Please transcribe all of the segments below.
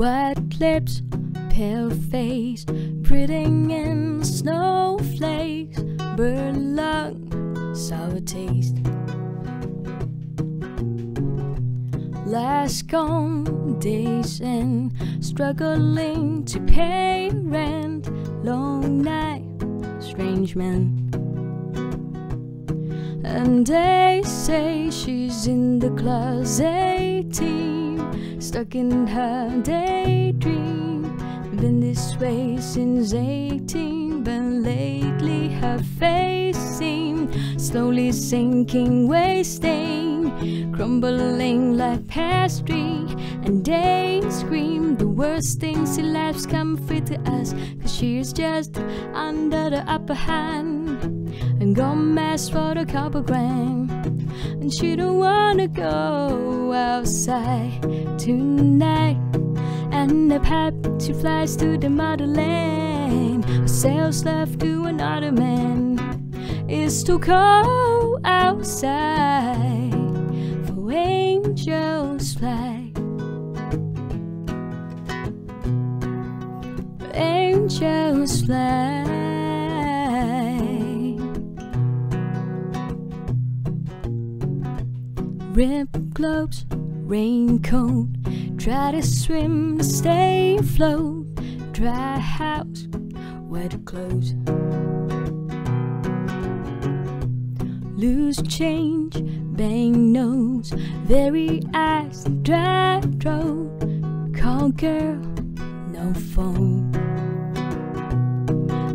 White lips, pale face, breathing in snowflakes, burn lung, sour taste. Last gone days and struggling to pay rent, long night, strange man. And they say she's in the Class A Team, stuck in her daydream. Been this way since 18, but lately her face seemed slowly sinking, wasting, crumbling like pastry. And they scream the worst things in life's come free to us, cause she's just under the upper hand and gone mess for a couple grand. And she don't wanna go outside tonight. And the pipe flies to the motherland, sails left to another man. It's too cold outside for angels fly. Angels fly. Rip globes, raincoat. Try to swim to stay afloat. Dry house, wet clothes. Loose change, bang nose, very eyes, dry throat. Call girl, no phone.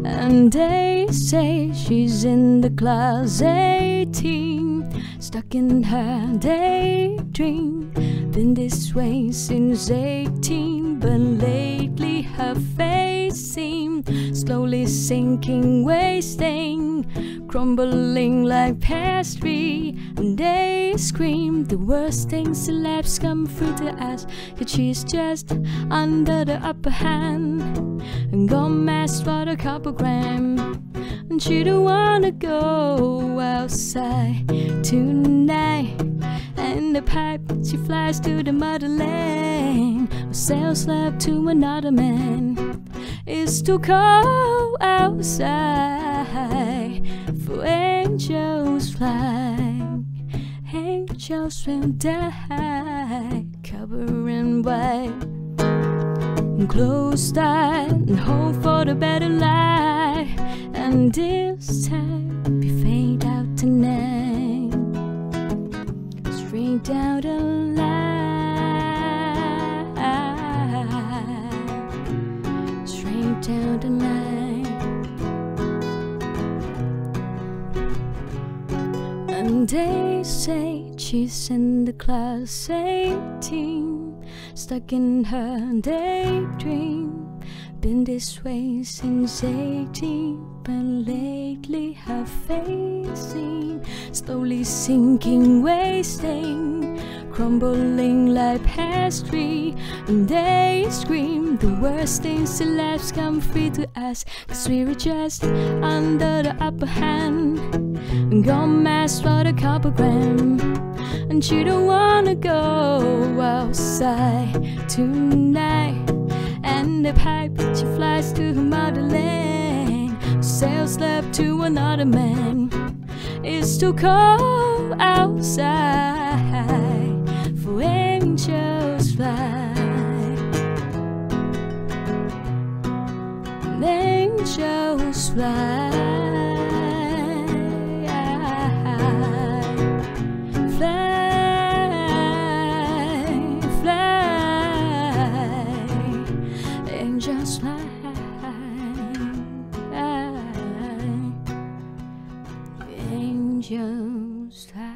And they say she's in the class 18, stuck in her daydream. Been this way since 18, but lately her face seems slowly sinking, wasting, crumbling like pastry. And they scream the worst things in life's come through to us, cause she's just under the upper hand and gone mess for a couple gram. And she don't wanna go outside tonight. And the pipe she flies to the motherland, or sails left to another man. It's too cold outside for angels fly. Angels will die, covered in white and close tight and hope for the better life. And this time be fade out tonight, straight down the line, straight down the And they say she's in the class 18 stuck in her daydream. Been this way since 18, but lately her face seemed slowly sinking, wasting, crumbling like pastry. And they scream the worst things in life's come free to us, cause we were just under the upper hand. And gone mess for a couple gram. And she don't wanna go outside tonight. And the pipe she flies to her motherland, sails left to another man. It's too cold outside for angels fly. And angels. Fly, fly.